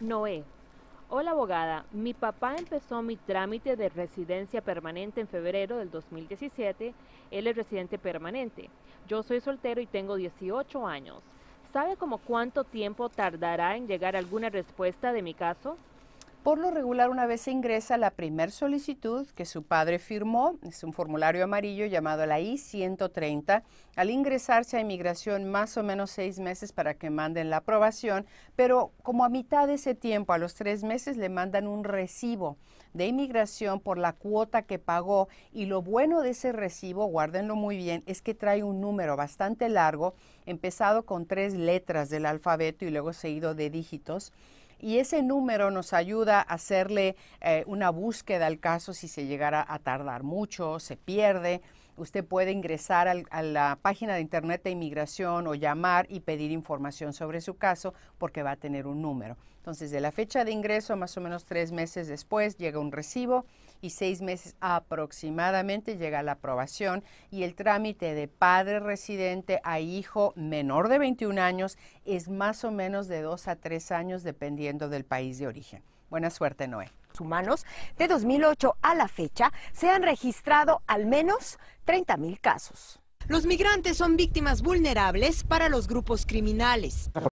Noé. Hola abogada, mi papá empezó mi trámite de residencia permanente en febrero del 2017. Él es residente permanente. Yo soy soltero y tengo 18 años. ¿Sabe como cuánto tiempo tardará en llegar alguna respuesta de mi caso? Por lo regular, una vez se ingresa la primer solicitud que su padre firmó, es un formulario amarillo llamado la I-130, al ingresarse a inmigración más o menos seis meses para que manden la aprobación, pero como a mitad de ese tiempo, a los tres meses, le mandan un recibo de inmigración por la cuota que pagó. Y lo bueno de ese recibo, guárdenlo muy bien, es que trae un número bastante largo, empezado con tres letras del alfabeto y luego seguido de dígitos y ese número nos ayuda a hacerle eh, una búsqueda al caso si se llegara a tardar mucho, se pierde. Usted puede ingresar a la página de internet de inmigración o llamar y pedir información sobre su caso porque va a tener un número. Entonces, de la fecha de ingreso, más o menos tres meses después, llega un recibo y seis meses aproximadamente llega la aprobación y el trámite de padre residente a hijo menor de 21 años es más o menos de dos a tres años dependiendo del país de origen. Buena suerte, Noé. Humanos, de 2008 a la fecha se han registrado al menos 30 mil casos. Los migrantes son víctimas vulnerables para los grupos criminales.